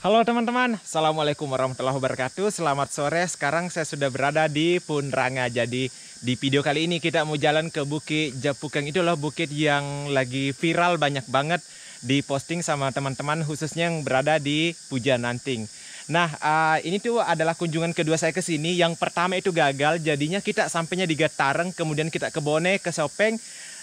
Halo teman-teman, Assalamualaikum warahmatullahi wabarakatuh. Selamat sore, sekarang saya sudah berada di Punranga. Jadi di video kali ini kita mau jalan ke Bukit Japukeng Itu loh bukit yang lagi viral banyak banget Diposting sama teman-teman khususnya yang berada di Pujan Nanting Nah uh, ini tuh adalah kunjungan kedua saya ke sini. Yang pertama itu gagal, jadinya kita sampainya di Gatareng Kemudian kita ke Bone, ke Sopeng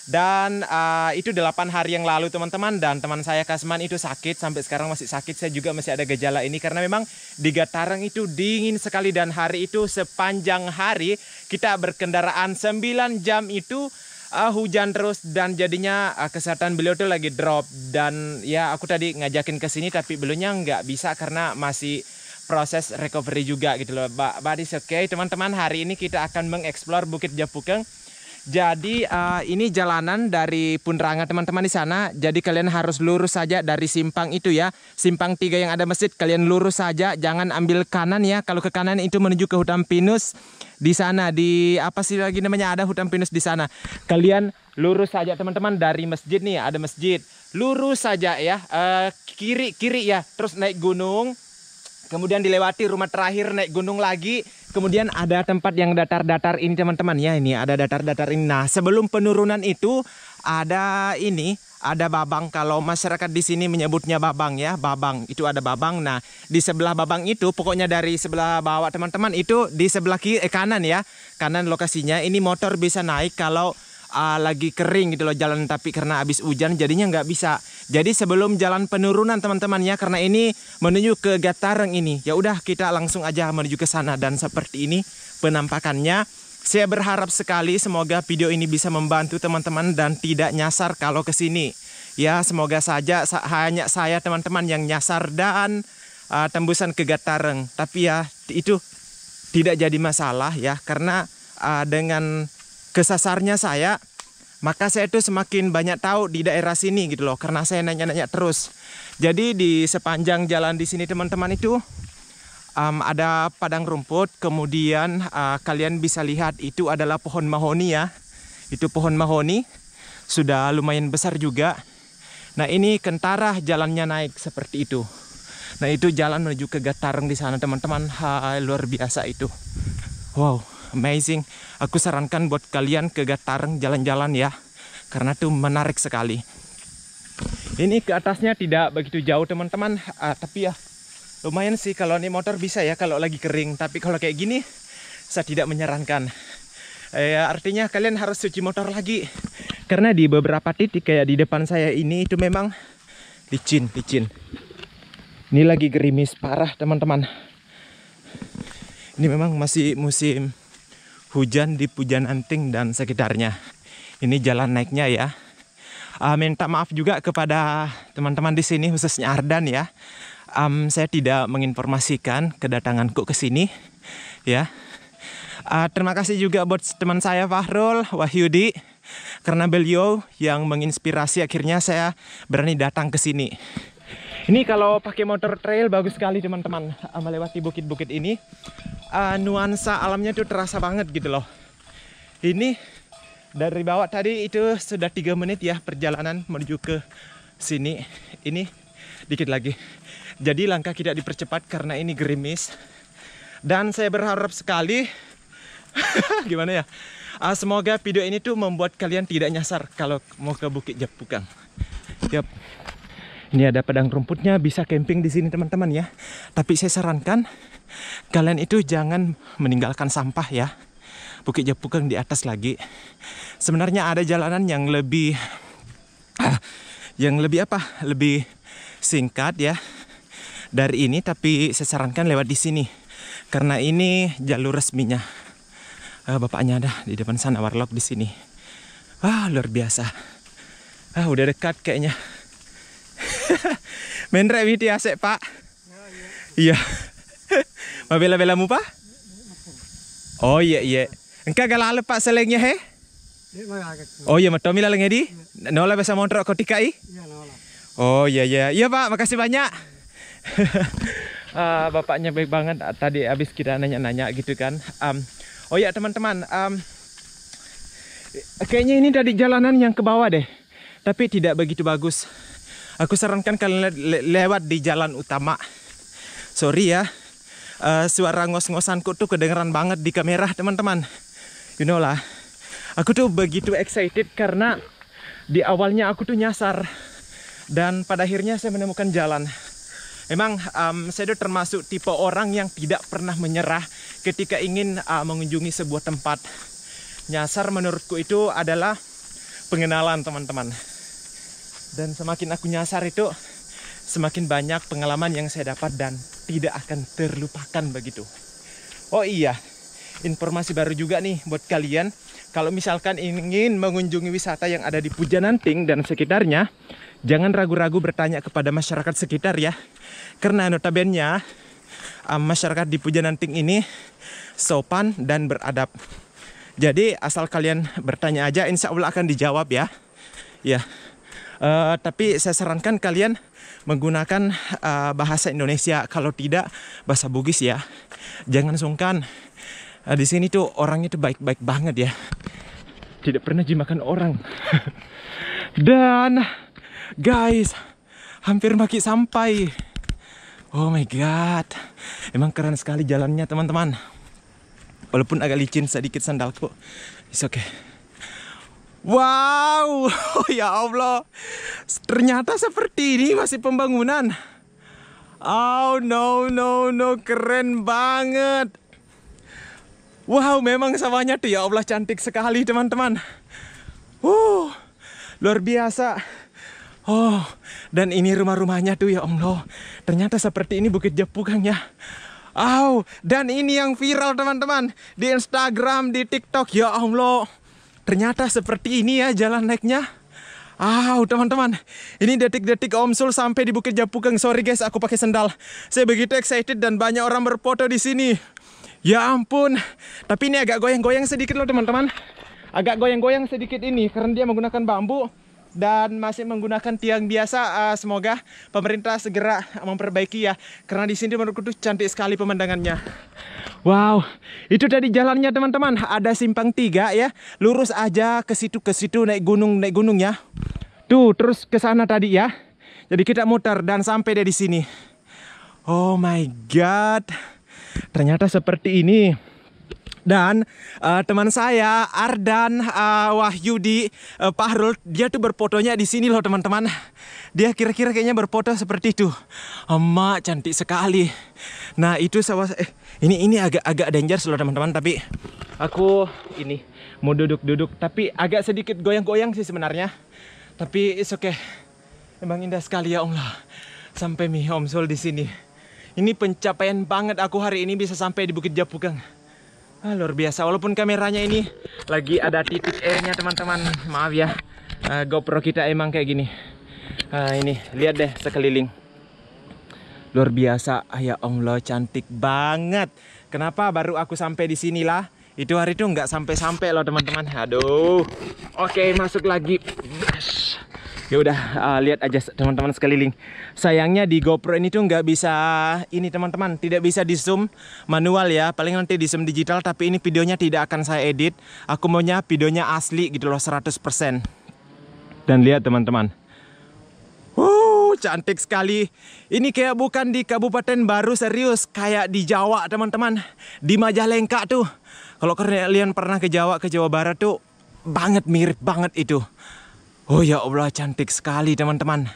dan uh, itu 8 hari yang lalu teman-teman dan teman saya Kasman itu sakit sampai sekarang masih sakit. Saya juga masih ada gejala ini karena memang di Gatarang itu dingin sekali dan hari itu sepanjang hari kita berkendaraan 9 jam itu uh, hujan terus dan jadinya uh, kesehatan beliau tuh lagi drop dan ya aku tadi ngajakin ke sini tapi belumnya nggak bisa karena masih proses recovery juga gitu loh. But it's okay teman-teman hari ini kita akan mengeksplor Bukit Japukeng jadi uh, ini jalanan dari Punranga teman-teman di sana. Jadi kalian harus lurus saja dari simpang itu ya. Simpang tiga yang ada masjid kalian lurus saja. Jangan ambil kanan ya. Kalau ke kanan itu menuju ke hutan pinus di sana. Di apa sih lagi namanya ada hutan pinus di sana. Kalian lurus saja teman-teman dari masjid nih ada masjid. Lurus saja ya. Uh, kiri kiri ya. Terus naik gunung. Kemudian dilewati rumah terakhir naik gunung lagi. Kemudian ada tempat yang datar-datar ini teman-teman. Ya. Ini ada datar-datar ini. Nah sebelum penurunan itu ada ini ada babang. Kalau masyarakat di sini menyebutnya babang ya babang. Itu ada babang. Nah di sebelah babang itu pokoknya dari sebelah bawah teman-teman itu di sebelah kiri eh, kanan ya. Kanan lokasinya ini motor bisa naik kalau uh, lagi kering gitu loh jalan tapi karena habis hujan jadinya nggak bisa. Jadi sebelum jalan penurunan teman-teman ya karena ini menuju ke Gatareng ini. Ya udah kita langsung aja menuju ke sana dan seperti ini penampakannya. Saya berharap sekali semoga video ini bisa membantu teman-teman dan tidak nyasar kalau ke sini. Ya semoga saja hanya saya teman-teman yang nyasar dan uh, tembusan ke Gatareng. Tapi ya itu tidak jadi masalah ya karena uh, dengan kesasarnya saya maka saya itu semakin banyak tahu di daerah sini gitu loh karena saya nanya-nanya terus. Jadi di sepanjang jalan di sini teman-teman itu um, ada padang rumput kemudian uh, kalian bisa lihat itu adalah pohon mahoni ya. Itu pohon mahoni sudah lumayan besar juga. Nah ini kentara jalannya naik seperti itu. Nah itu jalan menuju ke Gatareng di sana teman-teman. Luar biasa itu. Wow amazing. Aku sarankan buat kalian ke Gatareng jalan-jalan ya. Karena itu menarik sekali. Ini ke atasnya tidak begitu jauh teman-teman. Uh, tapi ya lumayan sih kalau ini motor bisa ya kalau lagi kering. Tapi kalau kayak gini saya tidak menyarankan. Eh, artinya kalian harus cuci motor lagi. Karena di beberapa titik kayak di depan saya ini itu memang licin, licin. Ini lagi gerimis parah teman-teman. Ini memang masih musim hujan di Pujan Anting dan sekitarnya. Ini jalan naiknya ya. Uh, minta maaf juga kepada teman-teman di sini khususnya Ardan ya. Um, saya tidak menginformasikan kedatanganku ke sini ya. Uh, terima kasih juga buat teman saya Fahrul Wahyudi karena beliau yang menginspirasi akhirnya saya berani datang ke sini. Ini kalau pakai motor trail bagus sekali teman-teman melewati bukit-bukit ini uh, nuansa alamnya tuh terasa banget gitu loh. Ini dari bawah tadi itu sudah tiga menit ya perjalanan menuju ke sini. Ini dikit lagi. Jadi langkah kita dipercepat karena ini gerimis. Dan saya berharap sekali gimana ya? Uh, semoga video ini tuh membuat kalian tidak nyasar kalau mau ke Bukit Japukang. Yap. Ini ada padang rumputnya, bisa camping di sini teman-teman ya. Tapi saya sarankan kalian itu jangan meninggalkan sampah ya. Bukit Japukeng di atas lagi. Sebenarnya ada jalanan yang lebih yang lebih apa? Lebih singkat ya dari ini tapi saya sarankan lewat di sini karena ini jalur resminya. Uh, bapaknya ada di depan sana warlock di sini. Wah, luar biasa. Ah, udah dekat kayaknya. Main rewiti asik, Pak. Iya. Mabela-belamu, Pak? Oh iya iya. Engkau galak Pak selengnya he? Oh iya, matomi lalang di? Nola bisa montrak kau tikai? Iya, nola. Oh iya iya. Iya, Pak, makasih banyak. uh, bapaknya baik banget tadi habis kita nanya-nanya gitu kan. Um, oh iya teman-teman, um, kayaknya ini dari jalanan yang ke bawah deh. Tapi tidak begitu bagus. Aku sarankan kalian le lewat di jalan utama. Sorry ya, uh, suara ngos-ngosanku tuh kedengeran banget di kamera teman-teman. You know lah, aku tuh begitu excited karena di awalnya aku tuh nyasar dan pada akhirnya saya menemukan jalan. Memang um, saya tuh termasuk tipe orang yang tidak pernah menyerah ketika ingin uh, mengunjungi sebuah tempat. Nyasar menurutku itu adalah pengenalan teman-teman. Dan semakin aku nyasar itu semakin banyak pengalaman yang saya dapat dan tidak akan terlupakan begitu. Oh iya, informasi baru juga nih buat kalian. Kalau misalkan ingin mengunjungi wisata yang ada di Pujananting dan sekitarnya, jangan ragu-ragu bertanya kepada masyarakat sekitar ya. Karena notabene um, masyarakat di Pujananting ini sopan dan beradab. Jadi asal kalian bertanya aja, insya Allah akan dijawab ya. Ya, uh, tapi saya sarankan kalian menggunakan uh, bahasa Indonesia. Kalau tidak bahasa Bugis ya. Jangan sungkan. Uh, di sini tuh orangnya tuh baik-baik banget ya. Tidak pernah jimakan orang. Dan guys, hampir maki sampai. Oh my god. Emang keren sekali jalannya teman-teman. Walaupun agak licin sedikit sandalku. It's okay. Wow, oh ya Allah, ternyata seperti ini masih pembangunan. Oh no no no, keren banget. Wow, memang sawahnya tuh ya Allah cantik sekali teman-teman. Uh, luar biasa. Oh, dan ini rumah-rumahnya tuh ya Allah. Ternyata seperti ini Bukit Jepukang ya. Oh, dan ini yang viral teman-teman di Instagram, di TikTok ya Allah. Ternyata seperti ini ya jalan naiknya. Ah, teman-teman, ini detik-detik Om Sul sampai di Bukit Japukeng. Sorry guys, aku pakai sendal. Saya begitu excited dan banyak orang berfoto di sini. Ya ampun, tapi ini agak goyang-goyang sedikit loh teman-teman. Agak goyang-goyang sedikit ini karena dia menggunakan bambu dan masih menggunakan tiang biasa. Uh, semoga pemerintah segera memperbaiki ya, karena di sini menurutku tuh cantik sekali pemandangannya. Wow, itu tadi jalannya teman-teman. Ada simpang tiga ya. Lurus aja ke situ ke situ naik gunung naik gunung ya. Tuh terus ke sana tadi ya. Jadi kita muter dan sampai dari sini. Oh my god. Ternyata seperti ini. Dan uh, teman saya Ardan uh, Wahyudi uh, Pahrul dia tuh berfotonya di sini loh teman-teman. Dia kira-kira kayaknya berfoto seperti itu. Emak cantik sekali. Nah itu sawah eh ini ini agak-agak danger loh teman-teman tapi aku ini mau duduk-duduk tapi agak sedikit goyang-goyang sih sebenarnya. Tapi it's okay. Emang indah sekali ya Allah. Sampai mi Om Sol di sini. Ini pencapaian banget aku hari ini bisa sampai di Bukit Japukang. Ah, luar biasa, walaupun kameranya ini lagi ada titik airnya teman-teman. Maaf ya, uh, GoPro kita emang kayak gini. Uh, ini, lihat deh sekeliling. Luar biasa, ya Allah cantik banget. Kenapa baru aku sampai di sini lah? Itu hari itu nggak sampai-sampai loh teman-teman. Aduh. Oke, masuk lagi. Ya udah uh, lihat aja teman-teman sekeliling. Sayangnya di GoPro ini tuh nggak bisa ini teman-teman, tidak bisa di zoom manual ya. Paling nanti di zoom digital tapi ini videonya tidak akan saya edit. Aku maunya videonya asli gitu loh 100%. Dan lihat teman-teman. Uh, cantik sekali. Ini kayak bukan di Kabupaten Baru serius, kayak di Jawa teman-teman. Di Majalengka tuh. Kalau kalian pernah ke Jawa, ke Jawa Barat tuh banget mirip banget itu. Oh ya Allah cantik sekali teman-teman.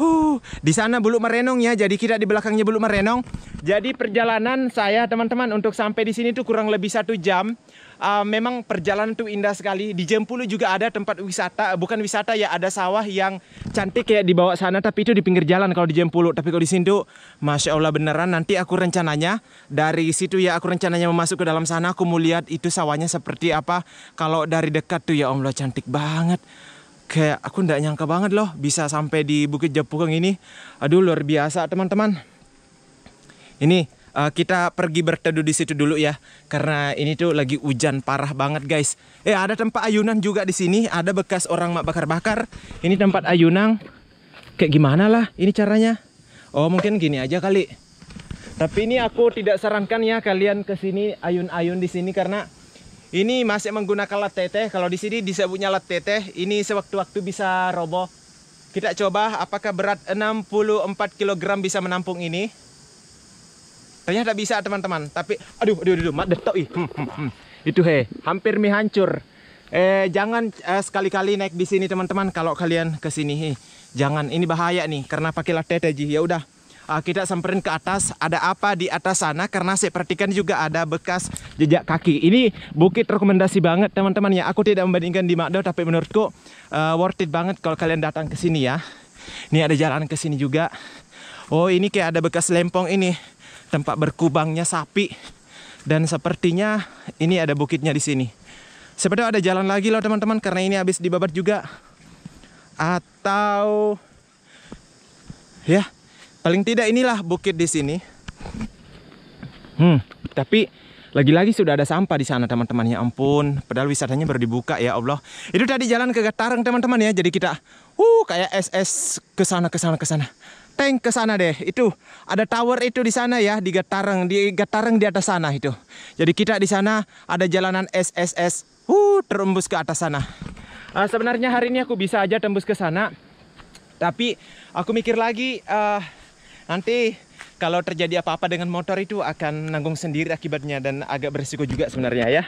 Uh, di sana bulu merenong ya. Jadi kita di belakangnya bulu merenong. Jadi perjalanan saya teman-teman untuk sampai di sini tuh kurang lebih satu jam. Uh, memang perjalanan tuh indah sekali. Di Jempulu juga ada tempat wisata, bukan wisata ya, ada sawah yang cantik kayak di bawah sana. Tapi itu di pinggir jalan kalau di Jempulu. Tapi kalau di sini tuh, masya Allah beneran. Nanti aku rencananya dari situ ya, aku rencananya mau masuk ke dalam sana. Aku mau lihat itu sawahnya seperti apa. Kalau dari dekat tuh ya Allah cantik banget kayak aku ndak nyangka banget loh bisa sampai di Bukit Japukang ini. Aduh luar biasa teman-teman. Ini uh, kita pergi berteduh di situ dulu ya karena ini tuh lagi hujan parah banget guys. Eh ada tempat ayunan juga di sini, ada bekas orang mak bakar-bakar. Ini tempat ayunan. Kayak gimana lah ini caranya? Oh mungkin gini aja kali. Tapi ini aku tidak sarankan ya kalian ke sini ayun-ayun di sini karena ini masih menggunakan lat teteh. Kalau di sini disebutnya lat teteh. Ini sewaktu-waktu bisa roboh. Kita coba apakah berat 64 kg bisa menampung ini. Ternyata bisa teman-teman. Tapi aduh aduh aduh, mak detok. Hmm, hmm, hmm. Itu he, hampir mie hancur. Eh jangan eh, sekali-kali naik di sini teman-teman kalau kalian ke sini. Jangan ini bahaya nih karena pakai latte ji. Ya udah. Uh, kita samperin ke atas. Ada apa di atas sana? Karena saya perhatikan juga ada bekas jejak kaki. Ini bukit rekomendasi banget teman-teman ya. Aku tidak membandingkan di Makdo tapi menurutku uh, worth it banget kalau kalian datang ke sini ya. Ini ada jalan ke sini juga. Oh ini kayak ada bekas lempong ini. Tempat berkubangnya sapi. Dan sepertinya ini ada bukitnya di sini. Sepertinya ada jalan lagi loh teman-teman karena ini habis dibabat juga. Atau ya paling tidak inilah bukit di sini. Hmm, tapi lagi-lagi sudah ada sampah di sana teman-teman ya ampun. Padahal wisatanya baru dibuka ya Allah. Itu tadi jalan ke Gatareng teman-teman ya. Jadi kita uh kayak SS ke sana ke sana ke sana tank ke sana deh. Itu ada tower itu di sana ya di Gatareng, di Gatareng di atas sana itu. Jadi kita di sana ada jalanan SSS. Uh, terembus ke atas sana. Uh, sebenarnya hari ini aku bisa aja tembus ke sana. Tapi aku mikir lagi uh, nanti kalau terjadi apa-apa dengan motor itu akan nanggung sendiri akibatnya dan agak berisiko juga sebenarnya ya.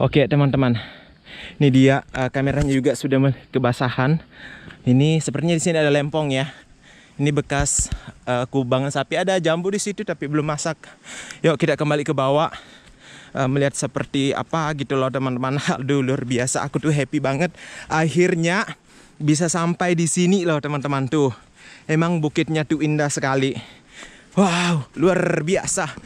Oke, teman-teman. Ini dia uh, kameranya juga sudah kebasahan. Ini sepertinya di sini ada lempong ya. Ini bekas uh, kubangan sapi. Ada jambu di situ tapi belum masak. Yuk kita kembali ke bawah. Uh, melihat seperti apa gitu loh teman-teman. Aduh luar biasa. Aku tuh happy banget. Akhirnya bisa sampai di sini loh teman-teman tuh. Emang bukitnya tuh indah sekali. Wow, luar biasa.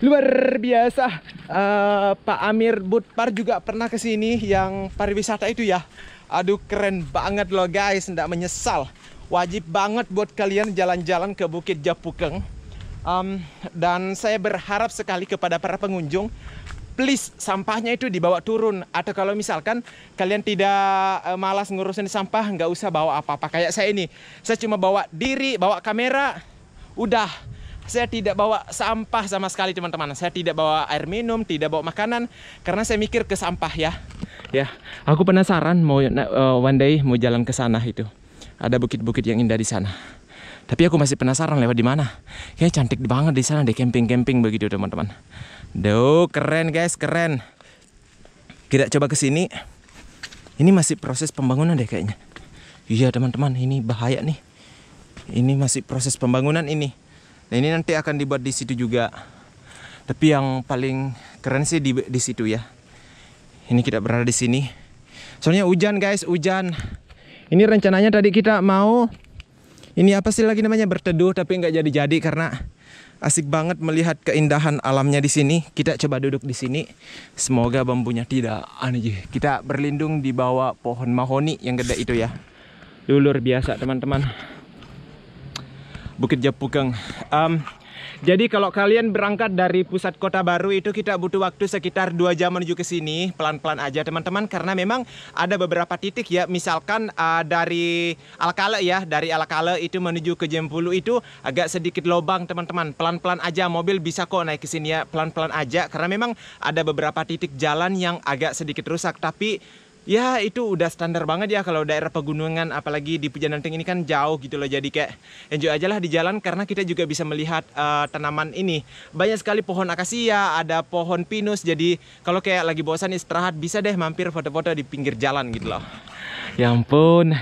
Luar biasa. Uh, Pak Amir Budpar juga pernah ke sini yang pariwisata itu ya. Aduh keren banget loh guys, tidak menyesal wajib banget buat kalian jalan-jalan ke Bukit Japukeng. Um, dan saya berharap sekali kepada para pengunjung, please sampahnya itu dibawa turun. Atau kalau misalkan kalian tidak uh, malas ngurusin sampah, nggak usah bawa apa-apa. Kayak saya ini, saya cuma bawa diri, bawa kamera, udah. Saya tidak bawa sampah sama sekali teman-teman. Saya tidak bawa air minum, tidak bawa makanan, karena saya mikir ke sampah ya. Ya, aku penasaran mau uh, one day mau jalan ke sana itu ada bukit-bukit yang indah di sana. Tapi aku masih penasaran lewat di mana. Kayak cantik banget di sana deh camping-camping begitu teman-teman. Duh, keren guys, keren. Kita coba ke sini. Ini masih proses pembangunan deh kayaknya. Iya teman-teman, ini bahaya nih. Ini masih proses pembangunan ini. Nah ini nanti akan dibuat di situ juga. Tapi yang paling keren sih di, di situ ya. Ini kita berada di sini. Soalnya hujan guys, hujan. Ini rencananya tadi kita mau ini apa sih lagi namanya berteduh tapi nggak jadi-jadi karena asik banget melihat keindahan alamnya di sini. Kita coba duduk di sini. Semoga bambunya tidak aneh. Kita berlindung di bawah pohon mahoni yang gede itu ya. Luar biasa teman-teman. Bukit Japukeng. Um, jadi kalau kalian berangkat dari pusat kota baru itu kita butuh waktu sekitar 2 jam menuju ke sini pelan-pelan aja teman-teman. Karena memang ada beberapa titik ya misalkan uh, dari Alkale ya dari Alkale itu menuju ke Jempulu itu agak sedikit lobang teman-teman. Pelan-pelan aja mobil bisa kok naik ke sini ya pelan-pelan aja. Karena memang ada beberapa titik jalan yang agak sedikit rusak tapi ya itu udah standar banget ya kalau daerah pegunungan apalagi di Pujananteng ini kan jauh gitu loh. Jadi kayak enjoy aja lah di jalan karena kita juga bisa melihat uh, tanaman ini. Banyak sekali pohon akasia ada pohon pinus. Jadi kalau kayak lagi bosan istirahat bisa deh mampir foto-foto di pinggir jalan gitu loh. Ya ampun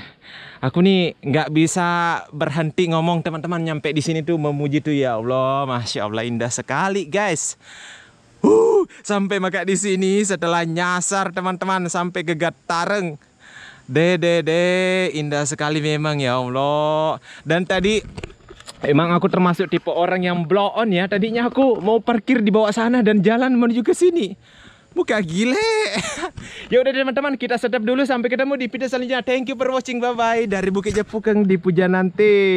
aku nih nggak bisa berhenti ngomong. Teman-teman nyampe di sini tuh memuji tuh. Ya Allah masya Allah indah sekali guys Uh, sampai maka di sini setelah nyasar teman-teman sampai ke Gatareng. Dede de, indah sekali memang ya Allah. Dan tadi emang aku termasuk tipe orang yang blow on ya. Tadinya aku mau parkir di bawah sana dan jalan menuju ke sini. Muka gile. ya udah teman-teman, kita sedap dulu sampai ketemu di video selanjutnya. Thank you for watching. Bye bye dari Bukit Japukeng di Pujanante.